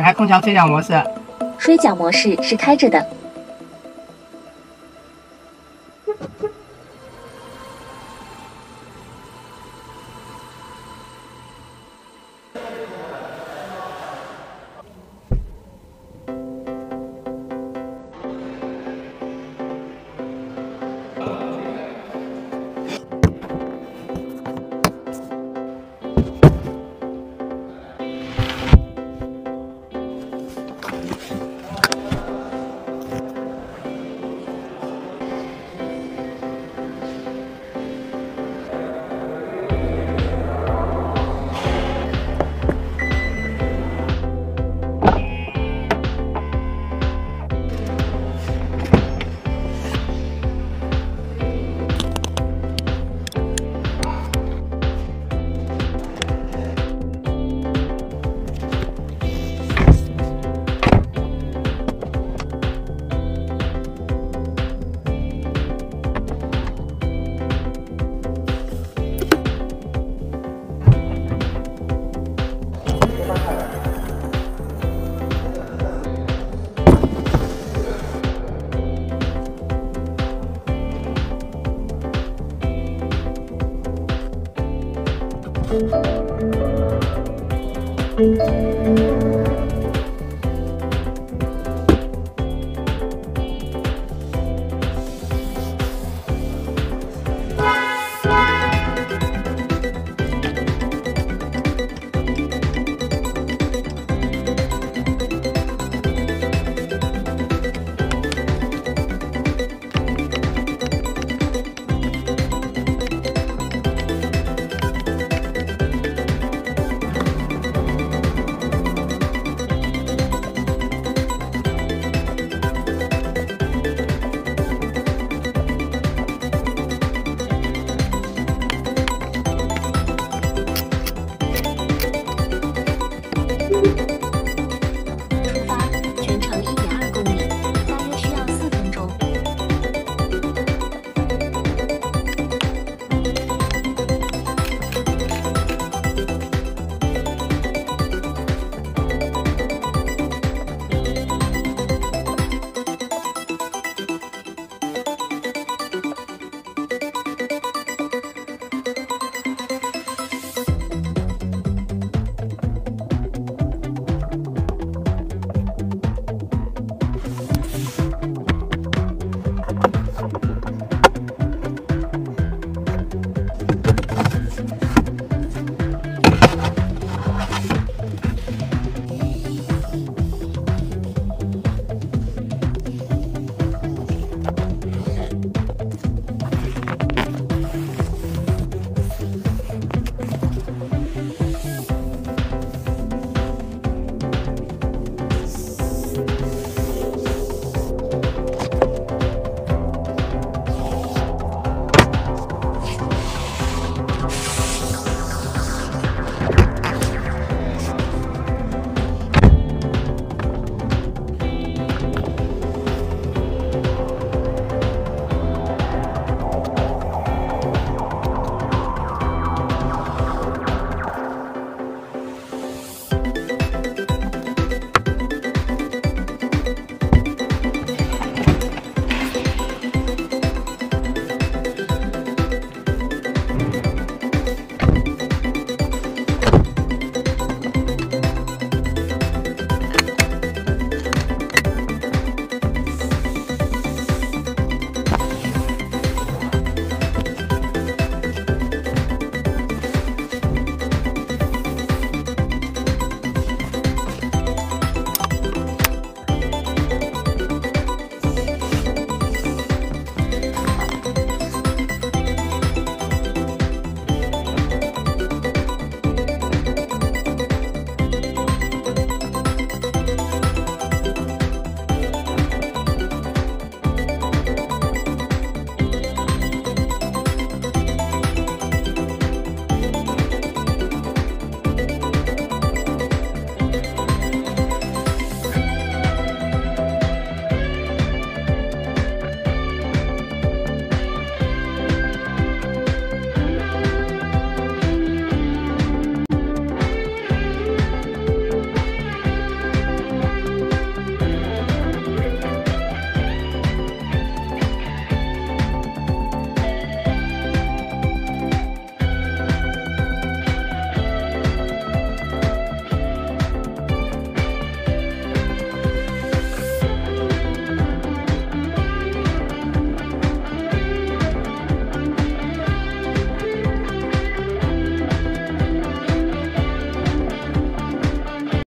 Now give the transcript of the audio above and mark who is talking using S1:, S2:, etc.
S1: 打开空调吹角模式。
S2: 吹角模式是开着的。Música